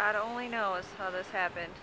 God only knows how this happened.